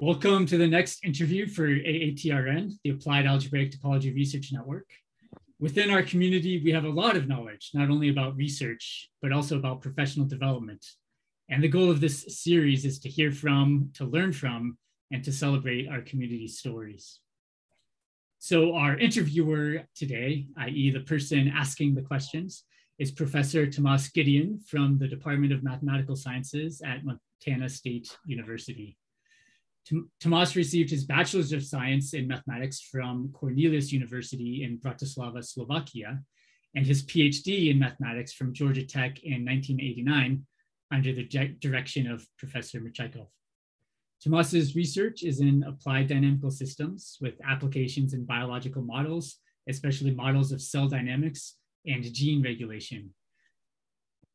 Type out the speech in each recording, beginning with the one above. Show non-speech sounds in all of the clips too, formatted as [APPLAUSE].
Welcome to the next interview for AATRN, the Applied Algebraic Topology Research Network. Within our community, we have a lot of knowledge, not only about research, but also about professional development. And the goal of this series is to hear from, to learn from, and to celebrate our community stories. So our interviewer today, i.e. the person asking the questions, is Professor Tomas Gedeon from the Department of Mathematical Sciences at Montana State University. Tomas received his Bachelor's of Science in Mathematics from Comenius University in Bratislava, Slovakia, and his PhD in Mathematics from Georgia Tech in 1989 under the direction of Professor Mischaikow. Tomas's research is in applied dynamical systems with applications in biological models, especially models of cell dynamics and gene regulation.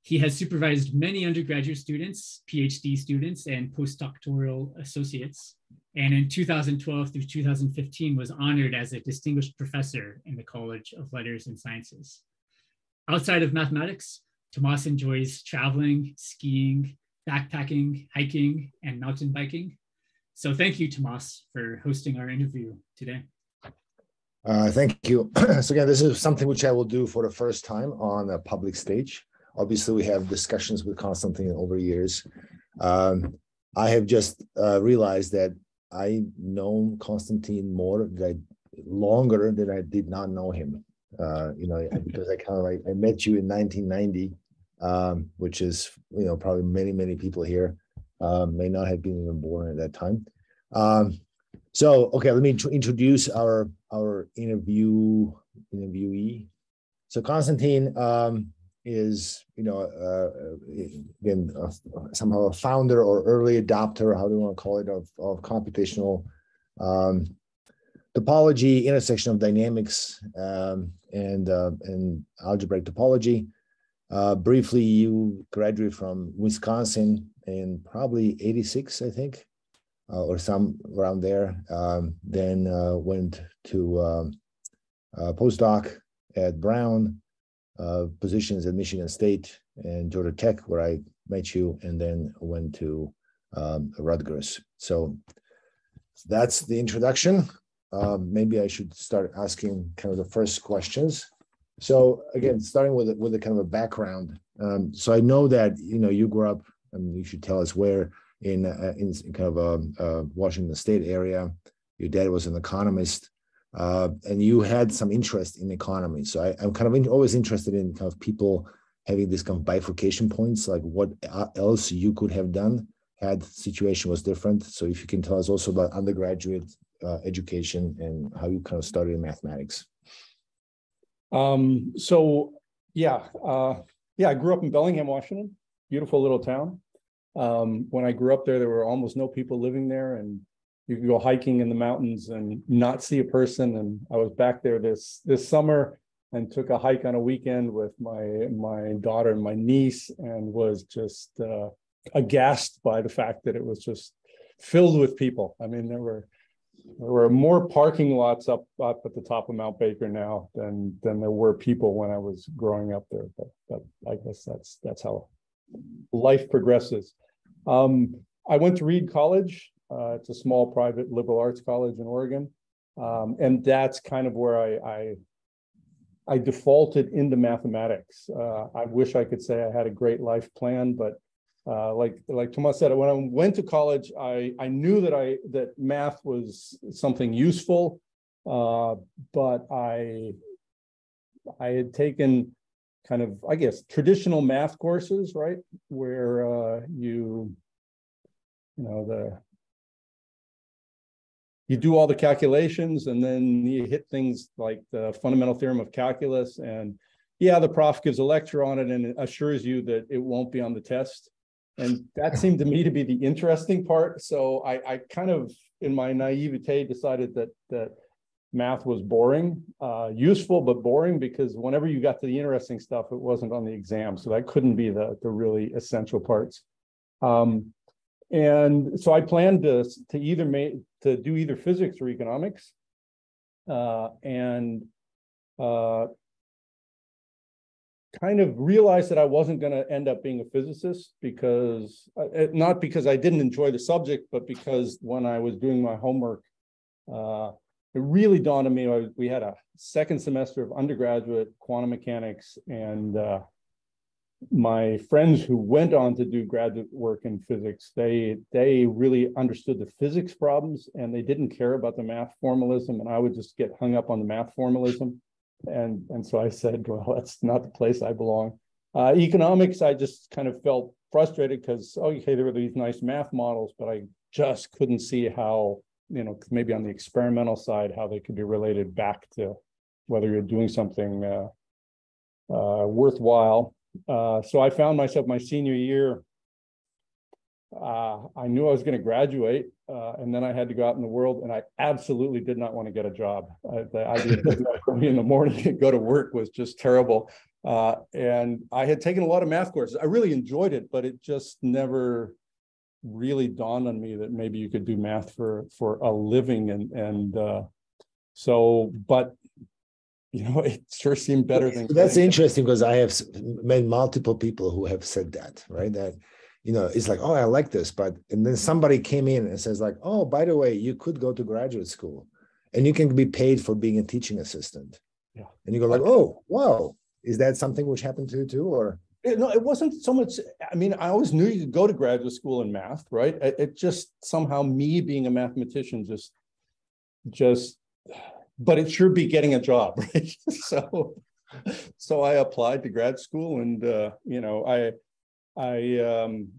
He has supervised many undergraduate students, PhD students, and postdoctoral associates. And in 2012 through 2015 was honored as a distinguished professor in the College of Letters and Sciences. Outside of mathematics, Tomas enjoys traveling, skiing, backpacking, hiking, and mountain biking. So thank you, Tomas, for hosting our interview today. Uh, thank you. [CLEARS THROAT] so again, this is something which I will do for the first time on a public stage. Obviously, we have discussions with Konstantin over years. Um, I have just uh, realized that I know Konstantin more that I, longer than I did not know him. Uh, you know, [LAUGHS] because I kind of like I met you in 1990, um, which is you know probably many many people here um, may not have been even born at that time. Um, so okay, let me introduce our our interview interviewee. So Konstantin um, is you know uh, again uh, somehow a founder or early adopter how do you want to call it of, of computational um, topology intersection of dynamics um, and uh, and algebraic topology. Uh, briefly you graduated from wisconsin in probably 86 i think uh, or some around there um, then uh, went to um, postdoc at brown uh, positions at Michigan State and Georgia Tech, where I met you, and then went to um, Rutgers. So that's the introduction. Um, maybe I should start asking kind of the first questions. So again, starting with with a kind of a background. Um, so I know that you know you grew up, and you should tell us where in uh, in kind of a, a Washington State area. Your dad was an economist uh, and you had some interest in economy. So I, am kind of in, always interested in kind of people having this kind of bifurcation points, like what else you could have done had situation was different. So if you can tell us also about undergraduate uh, education and how you kind of started in mathematics. Um, so yeah, uh, yeah, I grew up in Bellingham, Washington, beautiful little town. Um, when I grew up there, there were almost no people living there, and you can go hiking in the mountains and not see a person. And I was back there this this summer and took a hike on a weekend with my my daughter and my niece and was just uh, aghast by the fact that it was just filled with people. I mean, there were there were more parking lots up up at the top of Mount Baker now than than there were people when I was growing up there. But, but I guess that's that's how life progresses. Um, I went to Reed College uh, it's a small private liberal arts college in Oregon. Um, and that's kind of where I, I, I defaulted into mathematics. Uh, I wish I could say I had a great life plan, but uh, like like Tomas said, when I went to college, I I knew that I that math was something useful, uh, but I I had taken kind of I guess traditional math courses, right, where uh, you you know the you do all the calculations and then you hit things like the fundamental theorem of calculus and yeah the prof gives a lecture on it and assures you that it won't be on the test. And that seemed to me to be the interesting part. So i, I kind of in my naivete decided that that math was boring uh, useful but boring because whenever you got to the interesting stuff it wasn't on the exam. So that couldn't be the the really essential parts. Um, and so I planned to, to either make to do either physics or economics. Uh, and uh, kind of realized that I wasn't going to end up being a physicist because uh, not because I didn't enjoy the subject, but because when I was doing my homework, uh, it really dawned on me. we had a second semester of undergraduate quantum mechanics, and uh, my friends who went on to do graduate work in physics, they they really understood the physics problems, and they didn't care about the math formalism. And I would just get hung up on the math formalism, and and so I said, well, that's not the place I belong. Uh, economics, I just kind of felt frustrated because oh, okay, there were these nice math models, but I just couldn't see how you know, maybe on the experimental side, how they could be related back to whether you're doing something uh, uh, worthwhile. Uh, so I found myself my senior year. Uh, I knew I was going to graduate, uh, and then I had to go out in the world, and I absolutely did not want to get a job. I, the idea of me in the morning and go to work was just terrible. Uh, and I had taken a lot of math courses. I really enjoyed it, but it just never really dawned on me that maybe you could do math for for a living and and uh, so but [LAUGHS] you know it sure seemed better than that's interesting because i have met multiple people who have said that right? That you know it's like oh i like this but and then somebody came in and says like oh by the way you could go to graduate school and you can be paid for being a teaching assistant. Yeah. And you go like oh wow. Is that something which happened to you too or? It, no, it wasn't so much. I mean, I always knew you could go to graduate school in math, right? It, it just somehow me being a mathematician just, just, but it should be getting a job, [LAUGHS] right? so, so I applied to grad school, and uh, you know, I, I, um,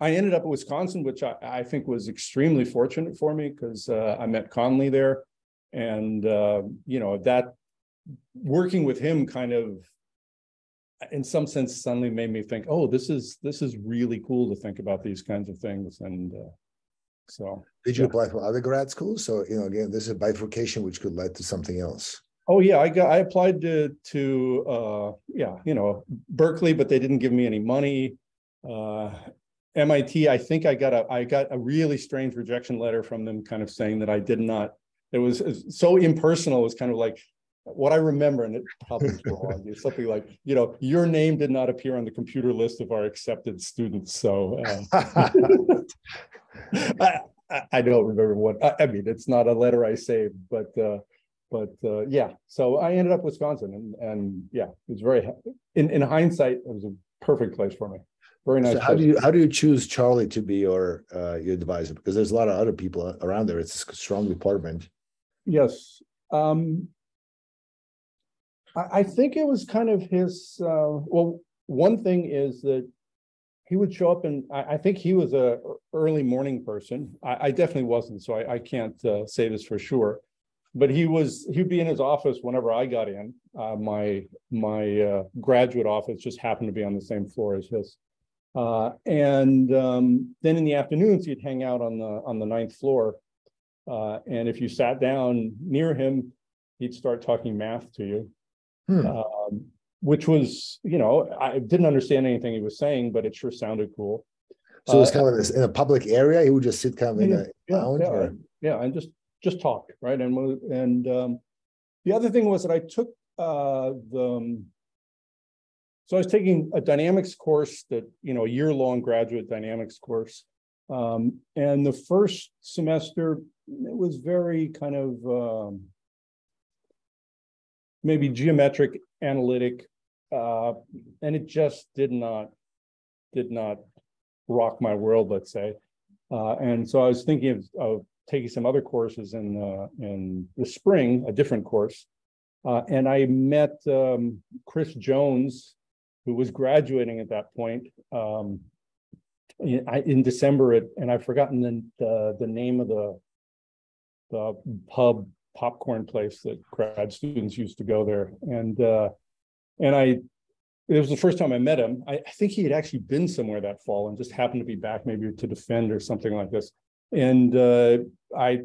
I ended up at Wisconsin, which I, I think was extremely fortunate for me because uh, I met Conley there, and uh, you know that working with him kind of in some sense suddenly made me think oh this is this is really cool to think about these kinds of things and uh, so did you yeah. apply for other grad schools so you know again this is a bifurcation which could lead to something else oh yeah i got i applied to to uh yeah you know berkeley but they didn't give me any money uh mit i think i got a i got a really strange rejection letter from them kind of saying that i did not it was, it was so impersonal it was kind of like what I remember, and it probably is wrong, is something like, you know, your name did not appear on the computer list of our accepted students. So uh, [LAUGHS] I, I, don't remember what, I, I, mean, it's not a letter I saved, but uh, but uh, yeah, so I ended up Wisconsin, and and yeah, it was very. In in hindsight, it was a perfect place for me. Very nice. So how do you how do you choose Charlie to be your uh, your advisor? Because there's a lot of other people around there. It's a strong department. Yes. Um, I, think it was kind of his, uh, well, one thing is that he would show up and I, I think he was a early morning person. I, I definitely wasn't, so I, I can't uh, say this for sure. But he was he'd be in his office whenever I got in. Uh, my my uh, graduate office just happened to be on the same floor as his. Uh, and um, then in the afternoons, he'd hang out on the on the ninth floor. Uh, and if you sat down near him, he'd start talking math to you. Hmm. Um, which was, you know, I didn't understand anything he was saying, but it sure sounded cool. So it's uh, kind of this, in a public area. He would just sit kind of in a yeah, lounge, yeah, or... yeah, and just just talk, right? And and um, the other thing was that I took uh, the. Um, so I was taking a dynamics course that you know a year long graduate dynamics course, um, and the first semester it was very kind of um, maybe geometric analytic uh, and it just did not did not rock my world let's say. Uh, and so i was thinking of, of taking some other courses in uh, in the spring a different course. Uh, and i met um, chris jones who was graduating at that point um, in, in december and i've forgotten the, the, the name of the the pub popcorn place that grad students used to go there. And uh, and I it was the first time I met him. I, I, think he had actually been somewhere that fall and just happened to be back maybe to defend or something like this. And uh, I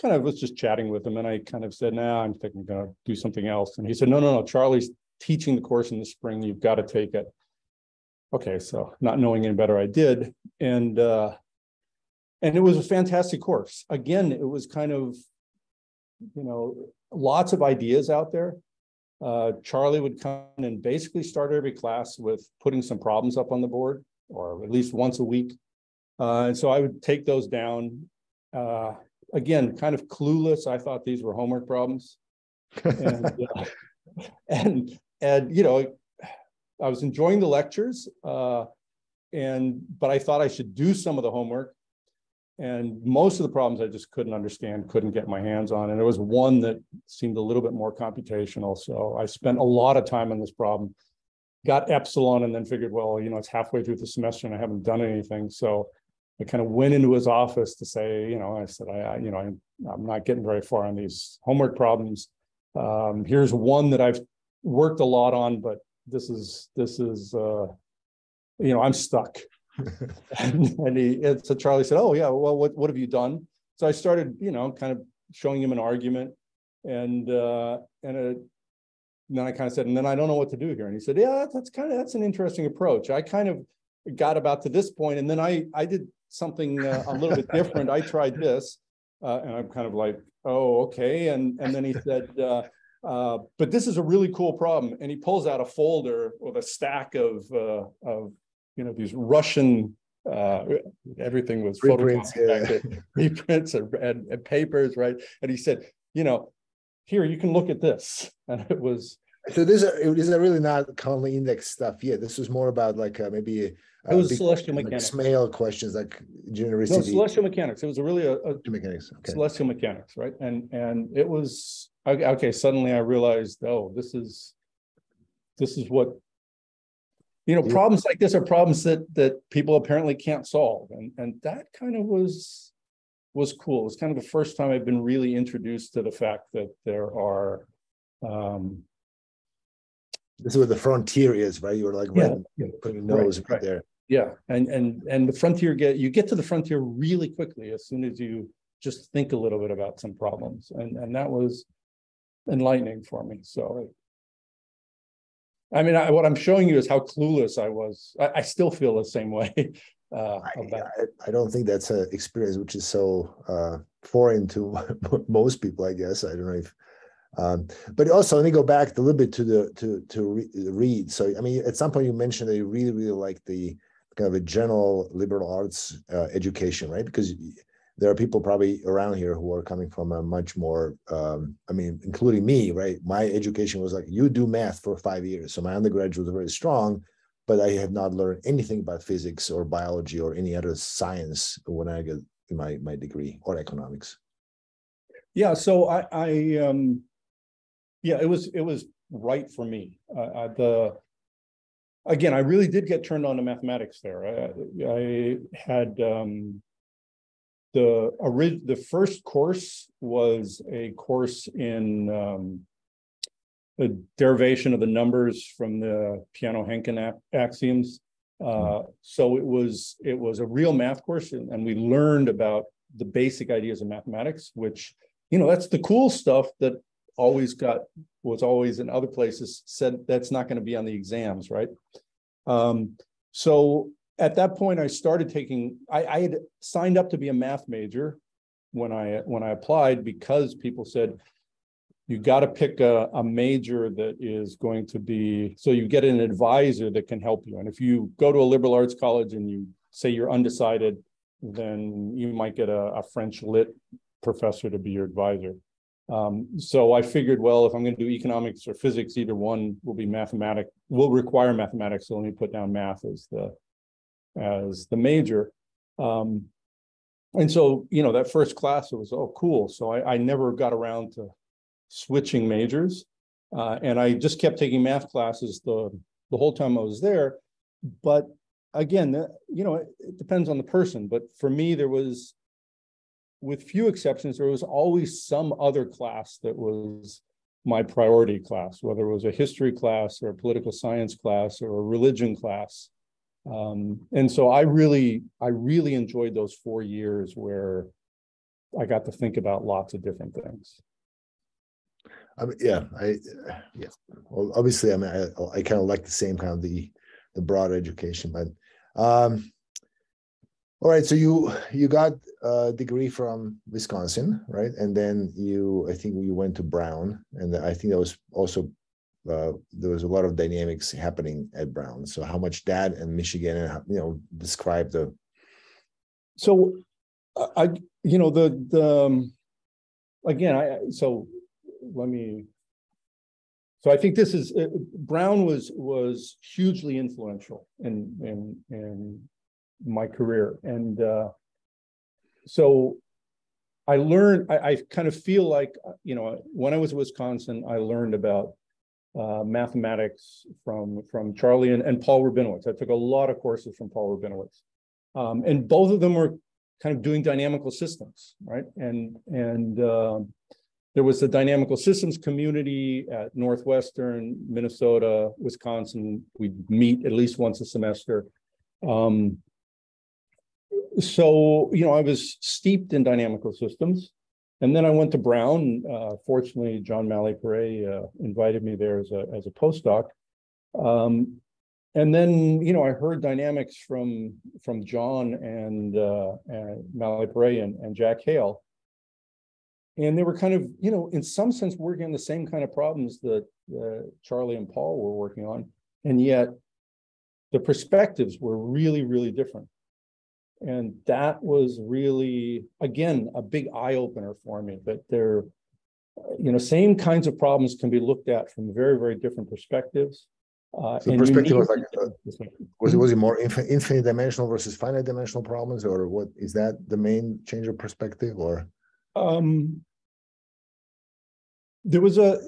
kind of was just chatting with him and I kind of said, nah, I'm thinking I'm gonna do something else. And he said, no, no, no, Charlie's teaching the course in the spring. You've got to take it. Okay, so not knowing any better, I did. And uh, and it was a fantastic course. Again, it was kind of you know, lots of ideas out there. uh, Charlie would come and basically start every class with putting some problems up on the board, or at least once a week. Uh, and so I would take those down. Uh, again, kind of clueless. I thought these were homework problems, and [LAUGHS] uh, and and you know, I was enjoying the lectures, uh, and but I thought I should do some of the homework. And most of the problems I just couldn't understand, couldn't get my hands on. And it was one that seemed a little bit more computational. So I spent a lot of time on this problem, got epsilon, and then figured, well, you know, it's halfway through the semester and I haven't done anything. So I kind of went into his office to say, you know, I said, I, you know, I'm, I'm not getting very far on these homework problems. Um, here's one that I've worked a lot on, but this is, this is, uh, you know, I'm stuck. And, he, and so Charlie said, oh yeah, well, what, what have you done? So I started, you know, kind of showing him an argument and, uh, and it, and then I kind of said, and then I don't know what to do here. And he said, yeah, that's kind of, that's an interesting approach. I kind of got about to this point and then I, I did something uh, a little bit different. I tried this, uh, and I'm kind of like, oh, okay. And and then he said, uh, uh, but this is a really cool problem. And he pulls out a folder with a stack of uh, of you know these Russian. Uh, everything was reprints, yeah. [LAUGHS] reprints and, and, and papers, right? And he said, you know, here you can look at this, [LAUGHS] and it was so this is a really not commonly indexed stuff yet. This was more about like uh, maybe it was celestial like mechanics. Smale questions like genericity. No, celestial mechanics. It was really a, a mechanics. Okay. celestial mechanics, right? And and it was okay. Suddenly I realized, oh, this is this is what you know. Yeah. Problems like this are problems that that people apparently can't solve, and and that kind of was was cool. It was kind of the first time I've been really introduced to the fact that there are um, this is where the frontier is, right? You were like yeah, yeah. putting your nose right, right, there. Yeah, and and and the frontier get you get to the frontier really quickly as soon as you just think a little bit about some problems, and and that was enlightening for me. So, I mean, I, what I'm showing you is how clueless I was. I, I still feel the same way. [LAUGHS] Uh, I, I, don't think that's an experience which is so uh, foreign to [LAUGHS] most people. I guess I don't know if um, but also, let me go back a little bit to the to to re read. So, I mean, at some point you mentioned that you really really like the kind of a general liberal arts uh, education, right? Because there are people probably around here who are coming from a much more, um, I mean, including me, right? My education was like you do math for five years, so my undergraduate was very strong, but I have not learned anything about physics or biology or any other science when I get my my degree or economics. Yeah, so I, I um, yeah, it was it was right for me. Uh, the again, I really did get turned on to mathematics there. I, I had um, the the first course was a course in um, the derivation of the numbers from the Peano-Hankin axioms. Uh, so it was it was a real math course, and, and we learned about the basic ideas of mathematics, which you know that's the cool stuff that always got was always in other places said that's not going to be on the exams, right? Um, so at that point, I started taking. I, I had signed up to be a math major when I when I applied because people said you got to pick a, a major that is going to be so you get an advisor that can help you. And if you go to a liberal arts college and you say you're undecided, then you might get a, a French lit professor to be your advisor. Um, so I figured, well, if I'm going to do economics or physics, either one will be mathematic, will require mathematics. So let me put down math as the as the major. Um, and so, you know, that first class, it was, oh, cool. So I, I never got around to switching majors. Uh, and I just kept taking math classes the, the whole time I was there. But again, you know, it, it depends on the person. But for me, there was with few exceptions, there was always some other class that was my priority class, whether it was a history class or a political science class or a religion class. Um, and so I really, I really enjoyed those four years where I got to think about lots of different things. I mean, yeah, I, yeah. Well, obviously, I mean, I, I kind of like the same kind of the, the broad education, but um, all right, so you you got a degree from Wisconsin, right? And then you, I think you went to Brown, and I think that was also uh, there was a lot of dynamics happening at Brown. So how much that and Michigan, and you know, describe the. So, I you know the the um, again I so let me. So I think this is uh, Brown was was hugely influential in in in my career and uh, so I learned, I, I, kind of feel like, you know, when I was in Wisconsin, I learned about uh, mathematics from, from Charlie and, and Paul Rabinowitz. I took a lot of courses from Paul Rabinowitz. Um, and both of them were kind of doing dynamical systems, right? And, and uh, there was a dynamical systems community at Northwestern, Minnesota, Wisconsin. We'd meet at least once a semester. Um, so you know i was steeped in dynamical systems and then i went to brown uh, fortunately john Mallet-Paret uh, invited me there as a, as a postdoc. Um, and then you know i heard dynamics from from john and, uh, and Mallet-Paret and, and jack hale. And they were kind of you know in some sense working on the same kind of problems that uh, charlie and paul were working on. And yet the perspectives were really really different and that was really, again, a big eye opener for me that there, you know, same kinds of problems can be looked at from very, very different perspectives. Uh, so perspective was like, uh, was it was it more infin infinite dimensional versus finite dimensional problems, or what is that the main change of perspective, or? Um, there was a,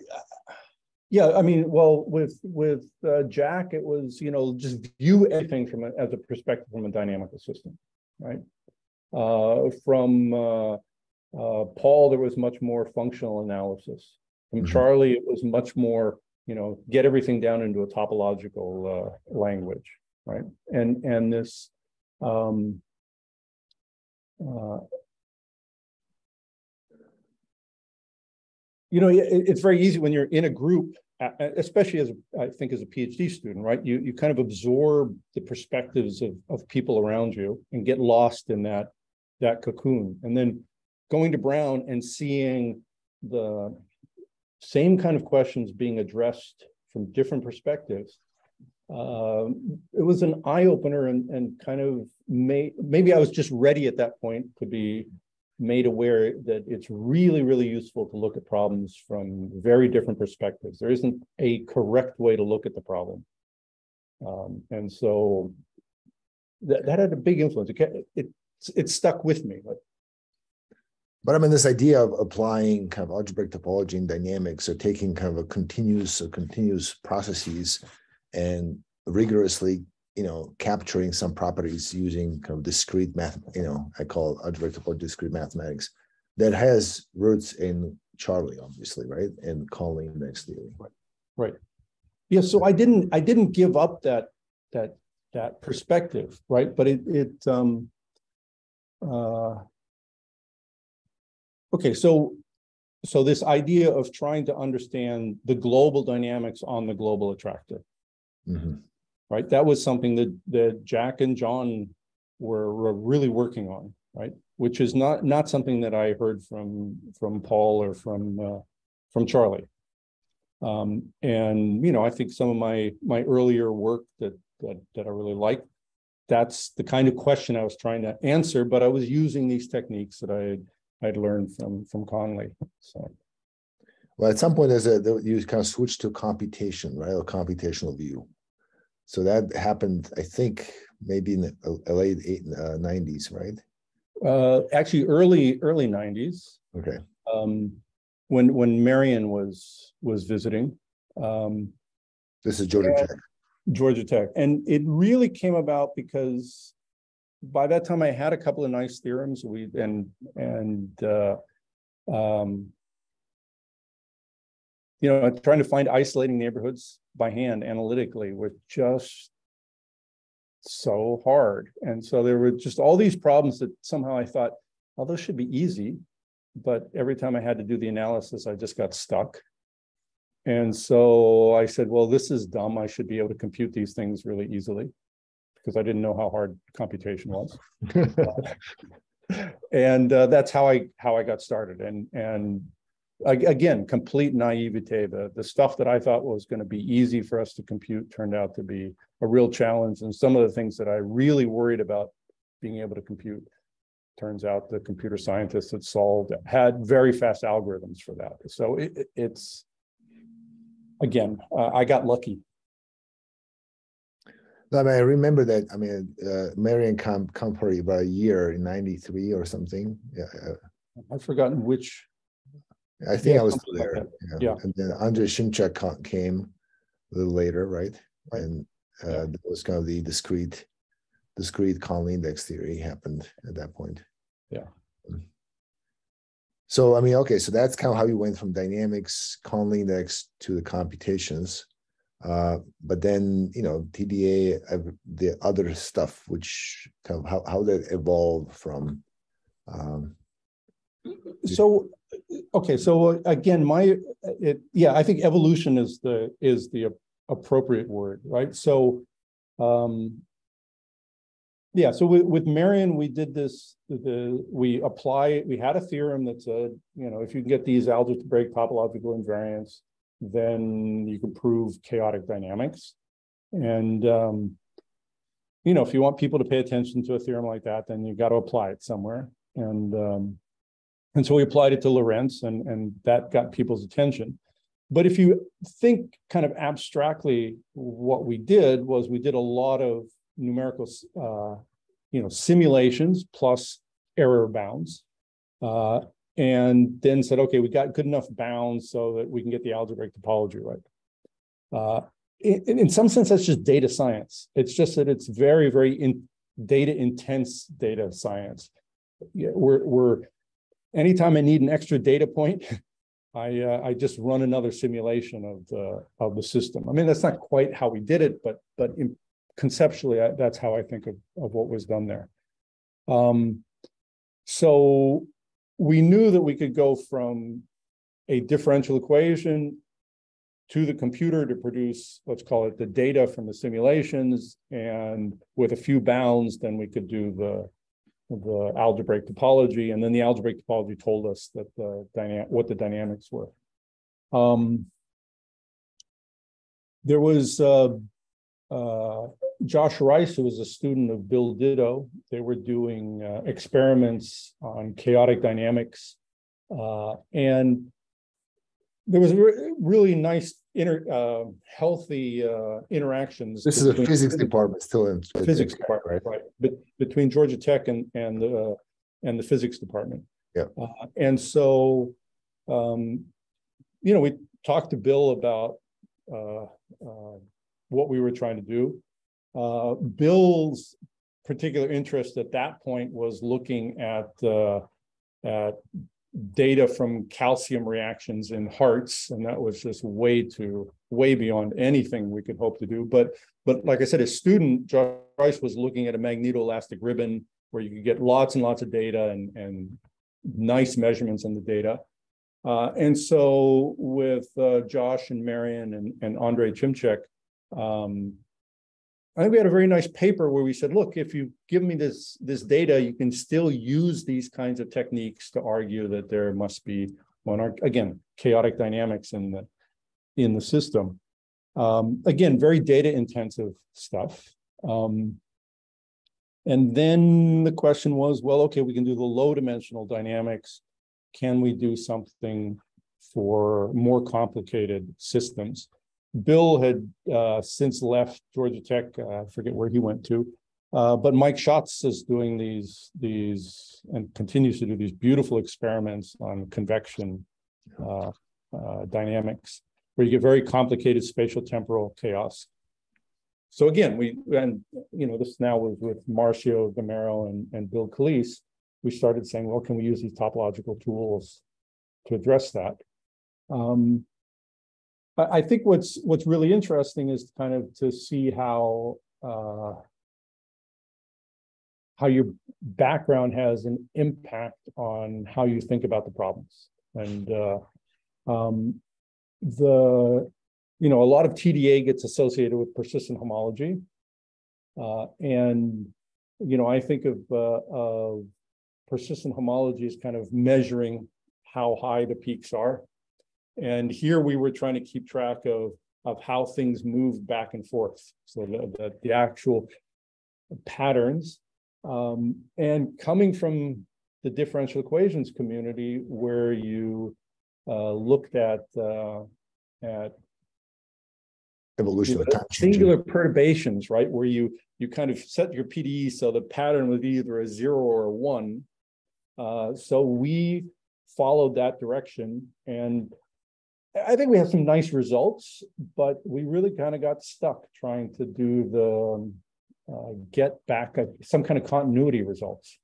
yeah, I mean, well, with with uh, Jack, it was you know just view everything from a, as a perspective from a dynamical system right? Uh, from uh, uh, Paul, there was much more functional analysis. From mm-hmm. Charlie, it was much more, you know, get everything down into a topological uh, language, right? And and this, um, uh, you know, it, it's very easy when you're in a group especially as I think as a PhD student, right? You you kind of absorb the perspectives of of people around you and get lost in that that cocoon, and then going to Brown and seeing the same kind of questions being addressed from different perspectives. Uh, it was an eye opener and and kind of may maybe I was just ready at that point to be made aware that it's really, really useful to look at problems from very different perspectives. There isn't a correct way to look at the problem. Um, and so that, that had a big influence. It, it, it stuck with me. But, but I mean, this idea of applying kind of algebraic topology and dynamics or taking kind of a continuous or continuous processes and rigorously you know, capturing some properties using kind of discrete math, you know, I call or discrete mathematics that has roots in Charlie, obviously, right? And Conley index theory. Right. Right. Yeah. So I didn't I didn't give up that that that perspective, right? But it it um uh okay, so so this idea of trying to understand the global dynamics on the global attractor. Mm-hmm right? That was something that that Jack and John were, were really working on, right? Which is not not something that I heard from from Paul or from uh, from Charlie. Um, and you know, I think some of my my earlier work that that that I really like, that's the kind of question I was trying to answer, but I was using these techniques that I had I'd learned from from Conley. So. Well, at some point, there's a you kind of switch to computation, right? A computational view. So that happened, I think, maybe in the late eight, uh, 90s, right? Uh, actually, early early 90s. Okay. Um, when when Marian was was visiting. Um, this is Georgia Tech. Georgia Tech, and it really came about because by that time I had a couple of nice theorems. We and and uh, um, you know, trying to find isolating neighborhoods by hand analytically was just so hard. And so there were just all these problems that somehow I thought, well, those should be easy. But every time I had to do the analysis, I just got stuck. And so I said, well, this is dumb. I should be able to compute these things really easily because I didn't know how hard computation was. [LAUGHS] and uh, that's how I how I got started. And and again, complete naivete. The, the stuff that I thought was going to be easy for us to compute turned out to be a real challenge. And some of the things that I really worried about being able to compute, turns out the computer scientists had solved, had very fast algorithms for that. So it, it's, again, uh, I got lucky. I mean, I remember that. I mean, uh, Marian come for about a year in '93 or something. Yeah, uh, I've forgotten which I think yeah, I was still there. Like yeah. yeah. And then Andrei Szymczak came a little later, right? right. And uh, yeah. that was kind of the discrete, discrete Conley index theory happened at that point. Yeah. So I mean, okay, so that's kind of how you went from dynamics, Conley index to the computations. Uh, but then you know TDA, uh, the other stuff, which kind of how how that evolved from. Um, so okay so again my it yeah i think evolution is the is the appropriate word right? So um yeah so with, with marian we did this the we apply we had a theorem that said you know if you can get these algebraic topological invariants then you can prove chaotic dynamics. And um you know if you want people to pay attention to a theorem like that then you got to apply it somewhere. And um and so we applied it to Lorenz, and, and that got people's attention. But if you think kind of abstractly, what we did was we did a lot of numerical, uh, you know, simulations plus error bounds, uh, and then said, okay, we got good enough bounds so that we can get the algebraic topology right. Uh, in, in, some sense, that's just data science. It's just that it's very, very in, data intense data science. We're, we're anytime I need an extra data point, [LAUGHS] I uh, I just run another simulation of the of the system. I mean, that's not quite how we did it, but but in, conceptually, I, that's how I think of, of what was done there. Um, so we knew that we could go from a differential equation to the computer to produce, let's call it the data from the simulations. And with a few bounds, then we could do the the algebraic topology, and then the algebraic topology told us that the what the dynamics were. Um, there was uh, uh, Josh Reiss, who was a student of Bill Ditto. They were doing uh, experiments on chaotic dynamics, uh, and there was re really nice inter, uh, healthy uh, interactions. This is a physics department still in physics department, right? right. But between Georgia Tech and and the uh, and the physics department. Yeah. Uh, and so, um, you know, we talked to Bill about uh, uh, what we were trying to do. Bill's particular interest at that point was looking at at data from calcium reactions in hearts, and that was just way too way beyond anything we could hope to do. But but like I said, a student, Josh Reiss was looking at a magnetoelastic ribbon where you could get lots and lots of data and and nice measurements in the data. Uh, and so with uh, Josh and Marian and, and Andrei Szymczak, um, I think we had a very nice paper where we said, look, if you give me this, this data, you can still use these kinds of techniques to argue that there must be one, again, chaotic dynamics in the, in the system. Um, again, very data intensive stuff. Um, and then the question was, well, okay, we can do the low dimensional dynamics. Can we do something for more complicated systems? Bill had uh, since left Georgia Tech. Uh, I forget where he went to, uh, but Mike Schatz is doing these these and continues to do these beautiful experiments on convection uh, uh, dynamics, where you get very complicated spatial temporal chaos. So again, we and you know this now was with Marcio Gameiro and, and Bill Kalies. We started saying, well, can we use these topological tools to address that? Um, I think what's what's really interesting is kind of to see how uh, how your background has an impact on how you think about the problems. And uh, um, the you know a lot of TDA gets associated with persistent homology, uh, and you know I think of uh, of persistent homology as kind of measuring how high the peaks are. And here we were trying to keep track of, of how things move back and forth. So the, the, the actual patterns. Um, and coming from the differential equations community where you uh, looked at uh, at evolution you know, singular perturbations, right? Where you you kind of set your PDE so the pattern was either a zero or a one. Uh, so we followed that direction, and I think we had some nice results, but we really kind of got stuck trying to do the uh, get back a, some kind of continuity results.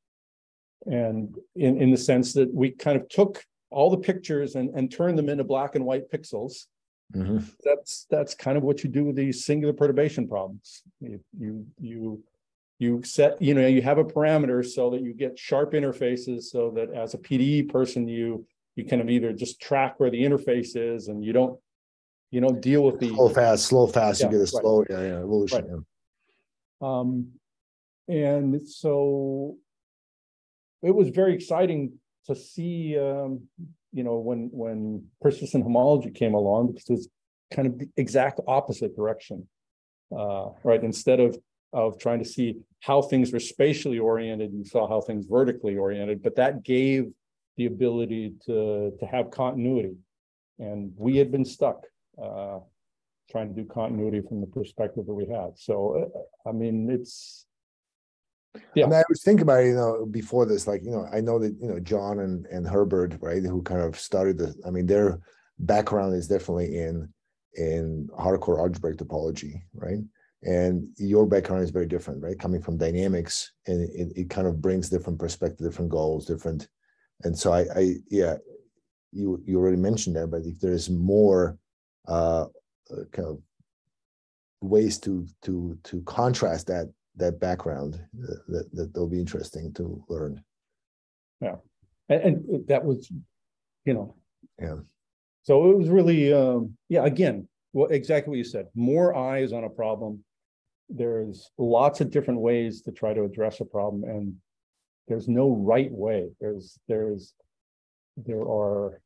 And in, in the sense that we kind of took all the pictures and, and turned them into black and white pixels Mm-hmm. That's that's kind of what you do with these singular perturbation problems. You, you you you set you know you have a parameter so that you get sharp interfaces so that as a PDE person you you kind of either just track where the interface is and you don't you don't deal with the slow fast slow fast yeah, you get a right. slow yeah, yeah evolution right. yeah. um and so it was very exciting to see um you know, when when persistent homology came along, because it was kind of the exact opposite direction, uh, right? Instead of of trying to see how things were spatially oriented, you saw how things vertically oriented, but that gave the ability to to have continuity, and we had been stuck uh, trying to do continuity from the perspective that we had. So, uh, I mean, it's yeah. And I was thinking about it, you know, before this, like, you know, I know that, you know, John and, and Herbert, right, who kind of started the, I mean, their background is definitely in, in hardcore algebraic topology, right? And your background is very different, right? Coming from dynamics and it, it kind of brings different perspective, different goals, different. And so I, I, yeah, you, you already mentioned that, but if there is more, uh, uh kind of ways to, to, to contrast that that background that, that will be interesting to learn. Yeah. And, and, that was you know. Yeah. So it was really um yeah again well exactly what you said more eyes on a problem. There's lots of different ways to try to address a problem and there's no right way there's there's there are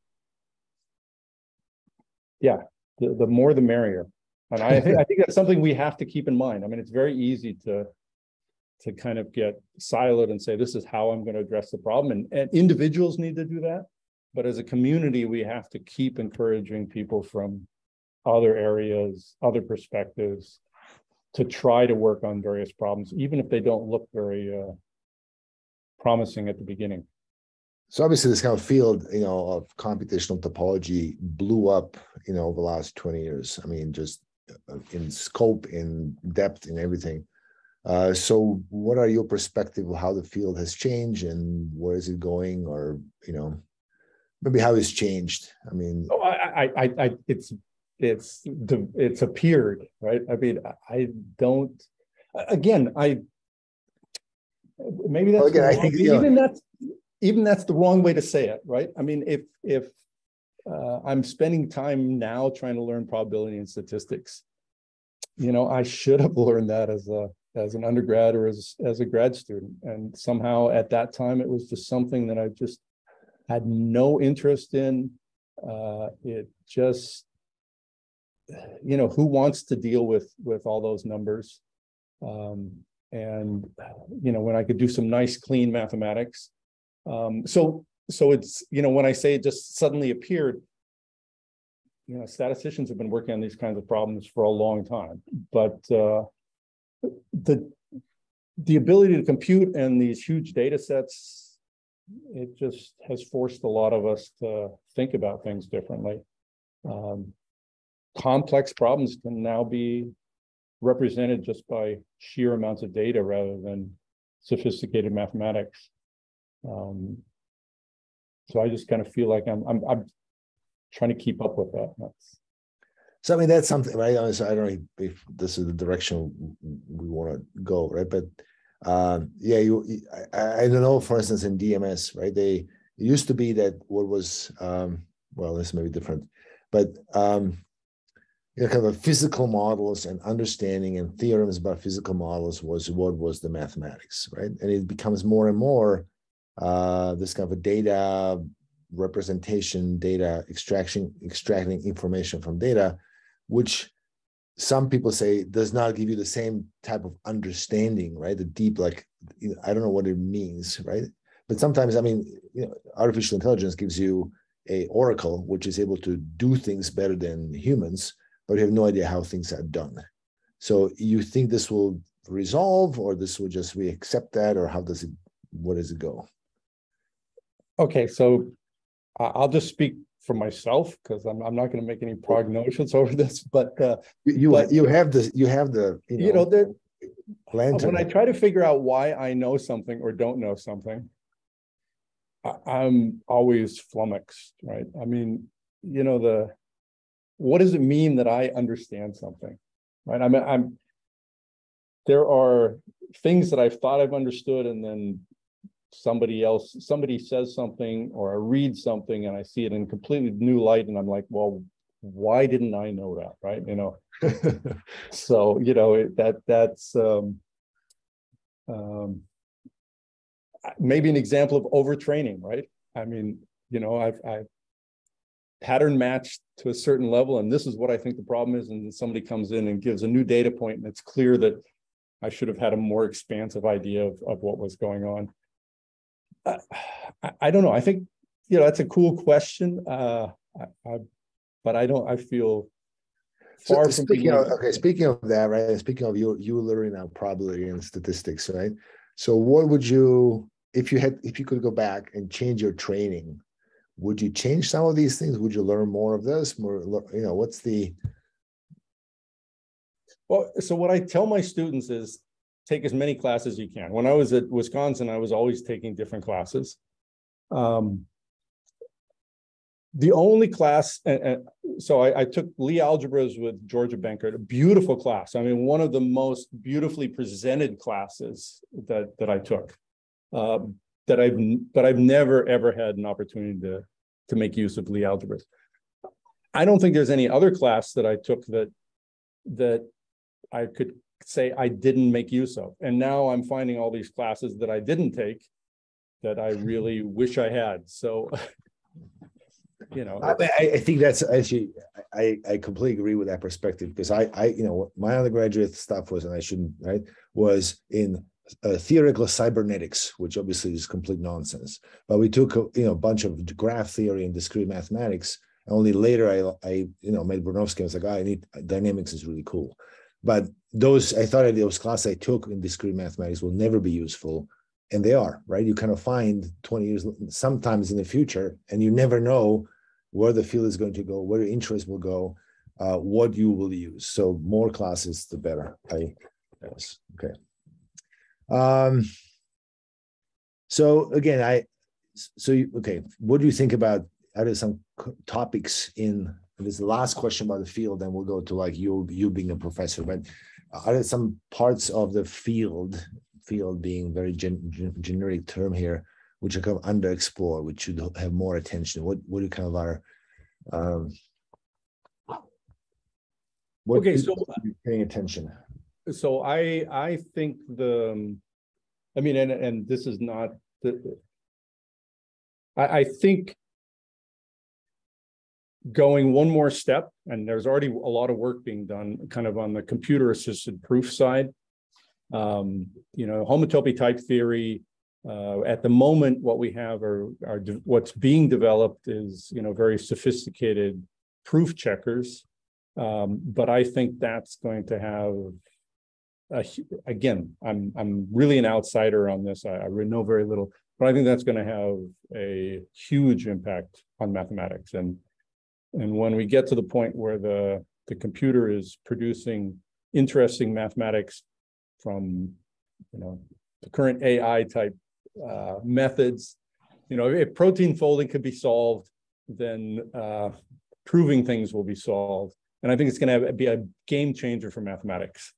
yeah the, the more the merrier and I think I think that's something we have to keep in mind. I mean, it's very easy to to kind of get siloed and say this is how I'm going to address the problem, and, and individuals need to do that. But as a community, we have to keep encouraging people from other areas, other perspectives, to try to work on various problems, even if they don't look very uh, promising at the beginning. So obviously, this kind of field, you know, of computational topology blew up, you know, over the last 20 years. I mean, just in scope, in depth, in everything. Uh, so, what are your perspective of how the field has changed and where is it going, or you know, maybe how it's changed? I mean, oh, I, I, I, it's it's it's appeared, right? I mean, I don't. Again, I maybe that's I think even that's even that's the wrong way to say it, right? I mean, if if uh, I'm spending time now trying to learn probability and statistics. You know, I should have [LAUGHS] learned that as a as an undergrad or as as a grad student, and somehow at that time it was just something that I just had no interest in. Uh, it just, you know, who wants to deal with with all those numbers? Um, and you know, when I could do some nice, clean mathematics. Um, so so it's you know when i say it just suddenly appeared you know statisticians have been working on these kinds of problems for a long time but uh, the the ability to compute and these huge data sets it just has forced a lot of us to think about things differently um, complex problems can now be represented just by sheer amounts of data rather than sophisticated mathematics um, so I just kind of feel like I'm I'm I'm trying to keep up with that. That's, so I mean that's something right. I don't know if this is the direction we want to go, right? But um, yeah, you I, I, don't know. For instance, in DMS, right? They used to be that what was um, well, this may be different, but um, you know, kind of physical models and understanding and theorems about physical models was what was the mathematics, right? And it becomes more and more uh, this kind of a data representation data, extraction, extracting information from data, which some people say does not give you the same type of understanding, right? The deep, like you know, I don't know what it means, right? But sometimes, I mean, you know, artificial intelligence gives you a oracle which is able to do things better than humans, but you have no idea how things are done. So you think this will resolve, or this will just we accept that, or how does it? Where does it go? Okay, so I'll just speak for myself because I'm, I'm not going to make any prognosis [LAUGHS] over this, but uh, you but, you have the you have the you know, you know the when I try to figure out why I know something or don't know something, I, am always flummoxed, right? I mean, you know the what does it mean that I understand something, right? I mean, I'm there are things that I've thought I've understood, and then somebody else, somebody says something, or I read something and I see it in completely new light, and I'm like, well, why didn't I know that? Right. You know. [LAUGHS] so, you know, that that's um um maybe an example of overtraining, right? I mean, you know, I've I've pattern matched to a certain level, and this is what I think the problem is. And somebody comes in and gives a new data point, and it's clear that I should have had a more expansive idea of, of what was going on. I, I, don't know. I think you know that's a cool question. Uh, I, I, but I don't. I feel far so, from speaking of, okay. Speaking of that, right? Speaking of you, you learning now probability and statistics, right? So, what would you, if you had, if you could go back and change your training, would you change some of these things? Would you learn more of this? More, you know, what's the well, so what I tell my students is take as many classes as you can. When I was at Wisconsin, I was always taking different classes. Um, the only class, and, so I, I, took Lie algebras with Georgia Benkart, a beautiful class. I mean, one of the most beautifully presented classes that that I took. Um, that I've but I've never ever had an opportunity to to make use of Lie algebras. I don't think there's any other class that I took that that I could say I didn't make use of. And now I'm finding all these classes that I didn't take that I really wish I had. So, [LAUGHS] you know, I, I think that's actually, I, I completely agree with that perspective because I, I, you know, my undergraduate stuff was, and I shouldn't, right, was in uh, theoretical cybernetics, which obviously is complete nonsense. But we took, a, you know, a bunch of graph theory and discrete mathematics. Only later, I, I, you know, made Brunovsky. I was like, oh, I need dynamics is really cool. But those, I thought those classes I took in discrete mathematics will never be useful. And they are, right? You kind of find 20 years, sometimes in the future, and you never know where the field is going to go, where your interest will go, uh, what you will use. So more classes, the better. I yes. Okay. Um, so again, I so you, okay. What do you think about? Are there some topics in this is the last question about the field, and we'll go to like you you being a professor. But are there some parts of the field, field being very gen, gen, generic term here, which are kind of underexplored, which should have more attention? What what do kind of our um, what okay, so paying attention. So I I think the, I mean, and and this is not the. I, I think going one more step, and there's already a lot of work being done kind of on the computer assisted proof side. Um, you know, homotopy type theory. Uh, at the moment, what we have are, are what's being developed is you know very sophisticated proof checkers, um, but I think that's going to have again. I'm I'm really an outsider on this. I, I know very little, but I think that's going to have a huge impact on mathematics and and when we get to the point where the, the computer is producing interesting mathematics from, you know, the current AI type uh, methods, you know, if protein folding could be solved, then uh, proving things will be solved. And I think it's going to be a game changer for mathematics.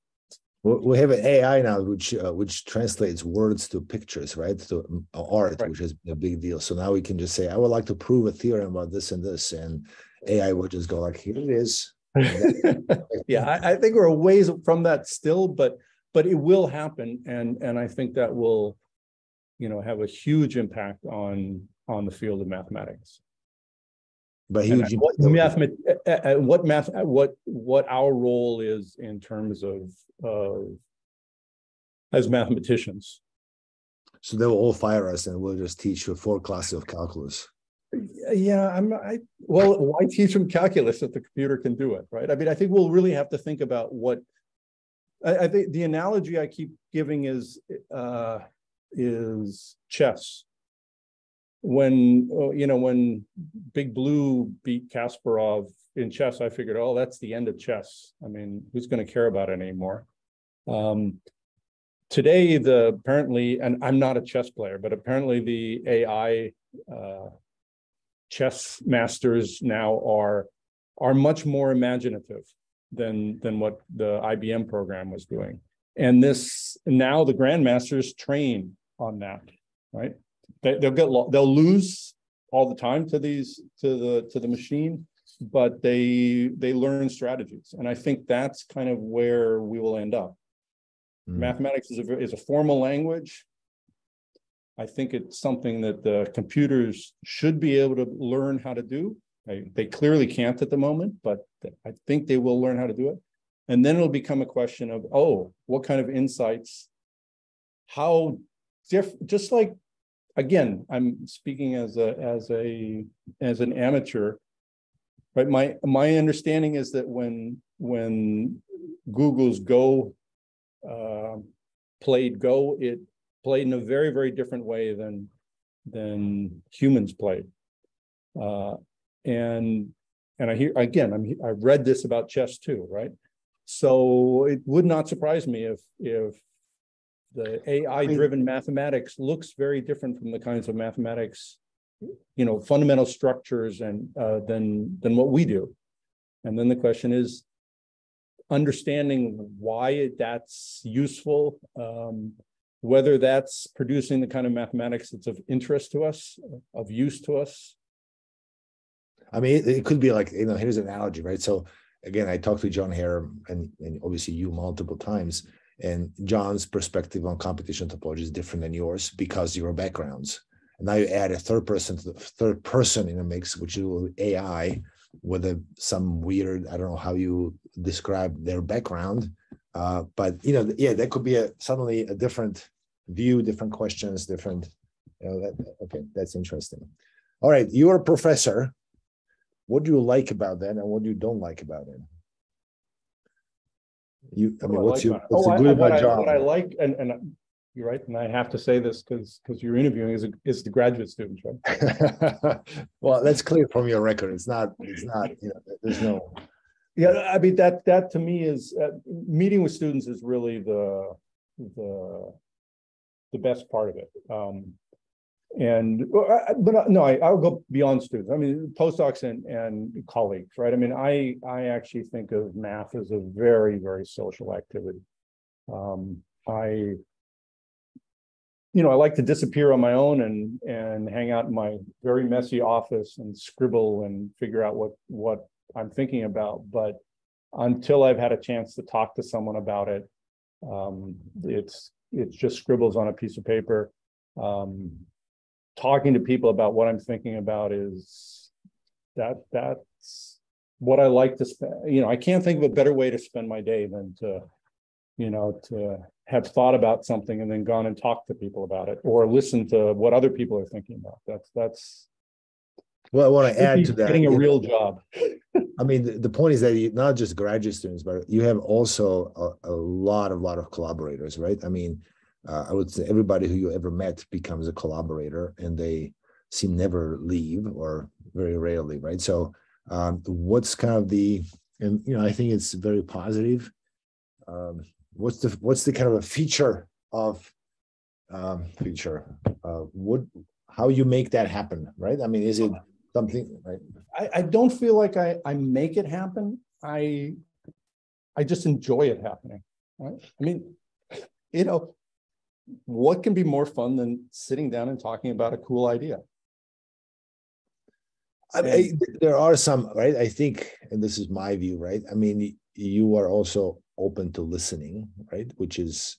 We have an AI now, which uh, which translates words to pictures, right? To um, art, right. which is a big deal. So now we can just say, I would like to prove a theorem about this and this, and AI will just go like, here it is. [LAUGHS] yeah, [LAUGHS] I, I, think we're a ways from that still, but but it will happen, and and I think that will you know, have a huge impact on on the field of mathematics. But And huge. what math, uh, uh, what math, uh, what what our role is in terms of of as mathematicians. So they will all fire us and we'll just teach you four classes of calculus. Yeah, I'm, I, well, why teach them calculus if the computer can do it, right? I mean, I think we'll really have to think about what, I, I think the analogy I keep giving is, uh, is chess. When, uh, you know, when Big Blue beat Kasparov in chess, I figured, oh, that's the end of chess. I mean, who's going to care about it anymore? Um, today, the apparently, and I'm not a chess player, but apparently the AI uh, chess masters now are are much more imaginative than than what the IBM program was doing. And this now the grandmasters train on that, right? They, they'll get they'll lose all the time to these to the to the machine, but they they learn strategies, and I think that's kind of where we will end up. Mm. Mathematics is a is a formal language. I think it's something that the computers should be able to learn how to do. They, they clearly can't at the moment, but I think they will learn how to do it. And then it'll become a question of, oh, what kind of insights? How diff, just like, again, I'm speaking as a, as a, as an amateur. But my, my understanding is that when, when Google's Go uh, played Go, it played in a very, very different way than than humans played. Uh, and and I hear again, I'm I've read this about chess too, right? So it would not surprise me if if the AI driven mathematics looks very different from the kinds of mathematics, you know, fundamental structures and uh, than than what we do. And then the question is understanding why that's useful, um, whether that's producing the kind of mathematics that's of interest to us, of use to us. I mean, it, it could be like, you know, here's an analogy, right? So again, I talked to John Harer and, and obviously you multiple times, and John's perspective on computational topology is different than yours because your backgrounds. And now you add a third person to the third person in a mix, which is AI with a, some weird, I don't know how you describe their background. Uh, but you know, yeah, that could be a suddenly a different view, different questions, different. You know, that, okay, that's interesting. All right, you're a professor. What do you like about that, and what do you don't like about it? You, I mean, what's your what's the? Oh, good what about job? What I like, and, and you're right, and I have to say this because, because you're interviewing is, is the graduate students, right? [LAUGHS] well, that's clear from your record. It's not. It's not. You know, there's no. Yeah, I mean, that, that to me is, uh, meeting with students is really the, the, the best part of it. Um, and, but uh, no, I, I'll go beyond students. I mean, postdocs and, and colleagues, right? I mean, I, I actually think of math as a very, very social activity. Um, I, you know, I like to disappear on my own and, and hang out in my very messy office and scribble and figure out what, what I'm thinking about, but until I've had a chance to talk to someone about it, um, it's, it's just scribbles on a piece of paper. Um, talking to people about what I'm thinking about is that, that's what I like to spend, you know, I can't think of a better way to spend my day than to, you know, to have thought about something and then gone and talked to people about it or listen to what other people are thinking about. That's, that's Well, I want to add to that. getting a real job. [LAUGHS] I mean, the, the point is that you, not just graduate students, but you have also a, a lot, a lot of collaborators, right? I mean, uh, I would say everybody who you ever met becomes a collaborator, and they seem never leave or very rarely, right? So, um, what's kind of the, and you know, I think it's very positive. Um, what's the what's the kind of a feature of um, feature? Uh, what how you make that happen, right? I mean, is it something right? I, I don't feel like I, I make it happen. I, I just enjoy it happening, right? I mean, you know, what can be more fun than sitting down and talking about a cool idea? I mean, there are some, right? I think, and this is my view, right? I mean, you are also open to listening, right? Which is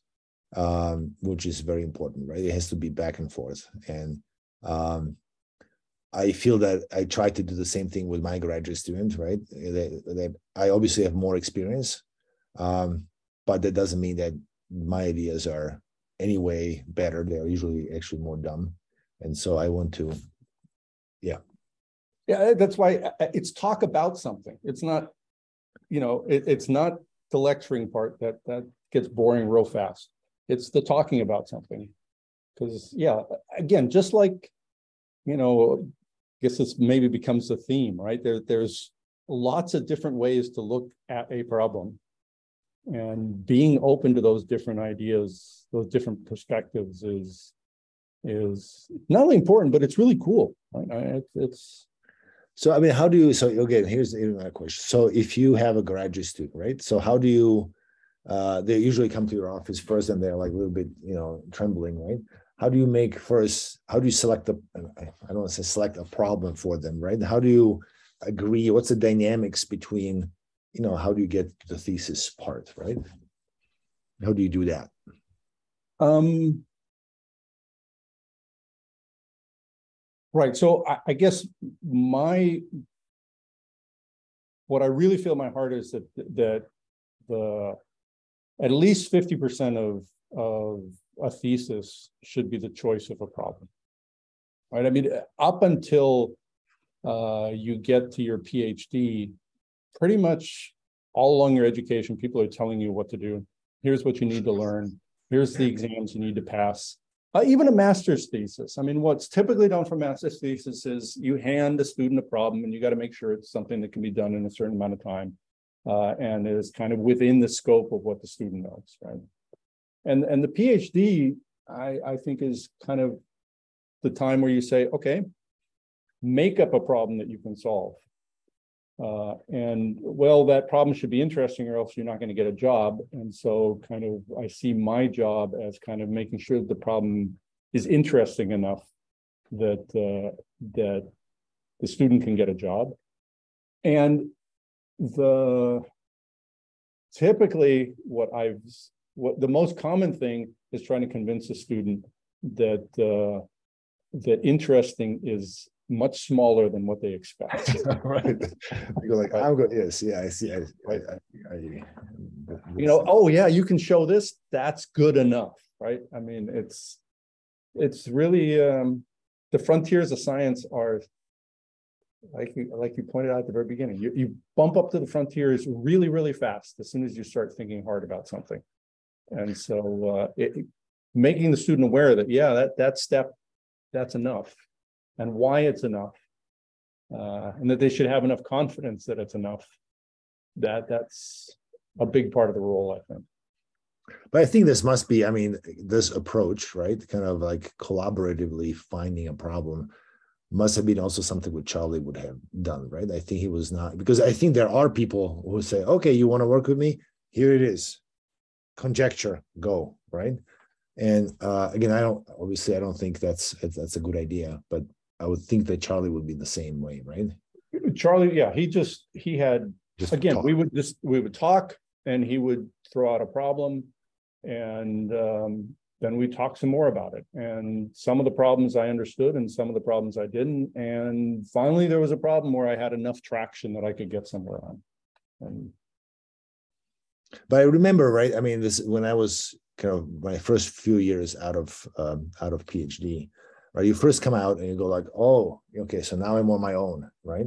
um, which is very important, right? It has to be back and forth. And um, I feel that I try to do the same thing with my graduate students, right? That, that I obviously have more experience, um, but that doesn't mean that my ideas are anyway better. They're usually actually more dumb. And so I want to, yeah. Yeah, that's why uh, uh, it's talk about something. It's not, you know, it, it's not the lecturing part that that gets boring real fast. It's the talking about something. Because yeah, again, just like, you know, I guess this maybe becomes a theme, right? There, there's lots of different ways to look at a problem. And being open to those different ideas, those different perspectives is is not only important, but it's really cool. Right? It's so. I mean, how do you? So again, here's the question. So if you have a graduate student, right? So how do you? Uh, they usually come to your office first, and they're like a little bit, you know, trembling, right? How do you make first? How do you select the? I don't want to say select a problem for them, right? How do you agree? What's the dynamics between, you know, how do you get the thesis part, right? How do you do that? Um, Right. So I, I, guess my what I really feel my heart is that that the at least 50% of of a thesis should be the choice of a problem. Right. I mean, up until uh, you get to your PhD, pretty much all along your education, people are telling you what to do. Here's what you need to learn. Here's the exams you need to pass. Uh, even a master's thesis. I mean, what's typically done for master's thesis is you hand a student a problem and you got to make sure it's something that can be done in a certain amount of time uh, and is kind of within the scope of what the student knows, right? And, and the PhD, I, I think, is kind of the time where you say, okay, make up a problem that you can solve. Uh, and well, that problem should be interesting or else you're not going to get a job. And so kind of I see my job as kind of making sure that the problem is interesting enough that uh, that the student can get a job. And the typically what I've what the most common thing is trying to convince a student that uh, that interesting is much smaller than what they expect. [LAUGHS] [LAUGHS] right. You go like, I'm good. Yes. Yeah. I see. I, I, I, I, you know, oh yeah, you can show this. That's good enough. Right. I mean, it's, it's really, um, the frontiers of science are like you, like you pointed out at the very beginning, you, you bump up to the frontiers really, really fast as soon as you start thinking hard about something. And so uh, it, making the student aware that, yeah, that, that step, that's enough and why it's enough, uh, and that they should have enough confidence that it's enough. That that's a big part of the role, I think. But I think this must be, I mean, this approach, right? Kind of like collaboratively finding a problem must have been also something what Charlie would have done, right? I think he was not because I think there are people who say, okay, you want to work with me? Here it is. Conjecture, go, right? And uh, again, I don't obviously I don't think that's that's a good idea, but I would think that Charlie would be the same way, right? Charlie, yeah, he just he had just again, talk. we would just we would talk and he would throw out a problem and um, then we talk some more about it. And some of the problems I understood and some of the problems I didn't. And finally there was a problem where I had enough traction that I could get somewhere on. And but I remember, right? I mean, this when I was kind of my first few years out of um, out of PhD, right? You first come out and you go like, oh, okay, so now I'm on my own, right?